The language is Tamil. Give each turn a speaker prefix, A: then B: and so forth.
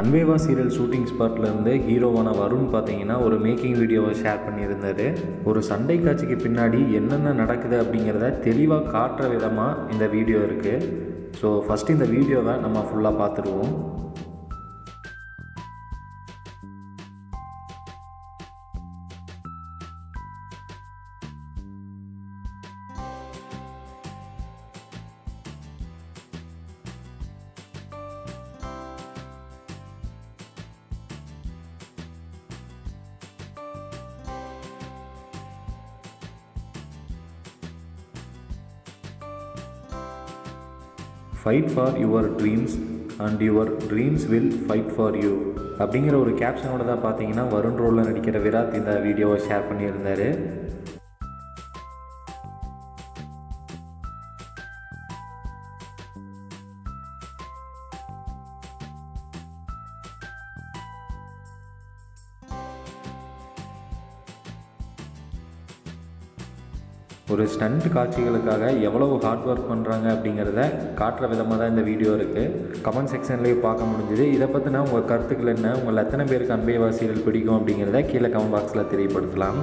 A: அன்பேவா சீரியல் ஷூட்டிங் ஸ்பாட்லேருந்து ஹீரோவான வருண் பார்த்தீங்கன்னா ஒரு மேக்கிங் வீடியோவை ஷேர் பண்ணியிருந்தார். ஒரு சண்டை காட்சிக்கு பின்னாடி என்னென்ன நடக்குது அப்படிங்கிறத தெளிவாக காட்டுற விதமாக இந்த வீடியோ இருக்குது ஸோ ஃபஸ்ட்டு இந்த வீடியோவை நம்ம ஃபுல்லாக பார்த்துருவோம். Fight for your dreams and your dreams will fight for you அப்படிங்கிற ஒரு கேப்ஷனோட தான் பார்த்தீங்கன்னா வருண் ரோலில் நடிக்கிற விராத் இந்த வீடியோவை ஷேர் பண்ணியிருந்தார். ஒரு ஸ்டண்ட் காட்சிகளுக்காக எவ்வளவு ஹார்ட் ஒர்க் பண்ணுறாங்க அப்படிங்கிறத காட்டுற விதமாக தான் இந்த வீடியோ இருக்குது கமெண்ட் செக்ஷன்லேயே பார்க்க முடிஞ்சுது. இதை பற்றின உங்கள் கருத்துக்கள் என்ன? உங்கள் எத்தனை பேருக்கு அன்பேவா வாசிகள் பிடிக்கும் அப்படிங்கிறத கீழே கமெண்ட் பாக்ஸில் தெரியப்படுத்தலாம்.